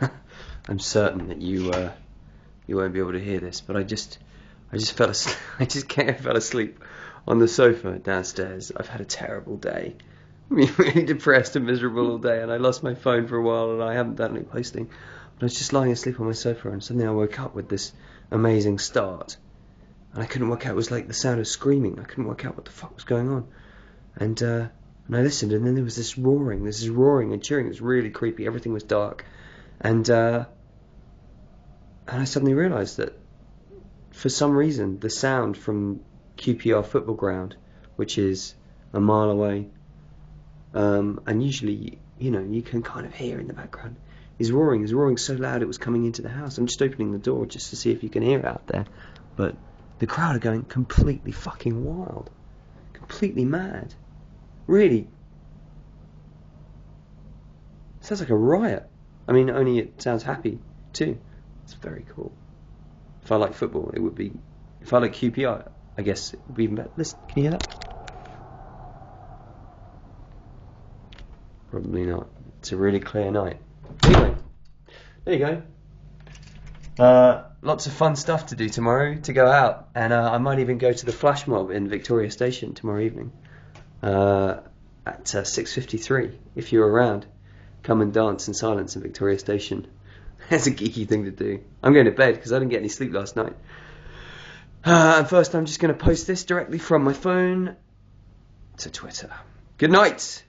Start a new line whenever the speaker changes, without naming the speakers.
I'm certain that you uh, you won't be able to hear this, but I just I just fell asleep. I just fell asleep on the sofa downstairs. I've had a terrible day. I'm really depressed and miserable all day, and I lost my phone for a while, and I haven't done any posting. But I was just lying asleep on my sofa, and suddenly I woke up with this amazing start, and I couldn't work out. It was like the sound of screaming. I couldn't work out what the fuck was going on, and uh, and I listened, and then there was this roaring, this roaring and cheering. It was really creepy. Everything was dark, and uh, and I suddenly realised that for some reason the sound from QPR football ground, which is a mile away, um, and usually you know you can kind of hear in the background, is roaring. Is roaring so loud it was coming into the house. I'm just opening the door just to see if you can hear it out there, but the crowd are going completely fucking wild, completely mad, really. Sounds like a riot. I mean, only it sounds happy too. It's very cool. If I like football, it would be. If I like QPR, I guess it would be even better. Listen, can you hear that? Probably not. It's a really clear night. Anyway, there you go. Uh, lots of fun stuff to do tomorrow. To go out, and uh, I might even go to the flash mob in Victoria Station tomorrow evening uh, at uh, 6:53. If you're around, come and dance in silence in Victoria Station. That's a geeky thing to do. I'm going to bed because I didn't get any sleep last night. Uh, first, I'm just going to post this directly from my phone to Twitter. Good night.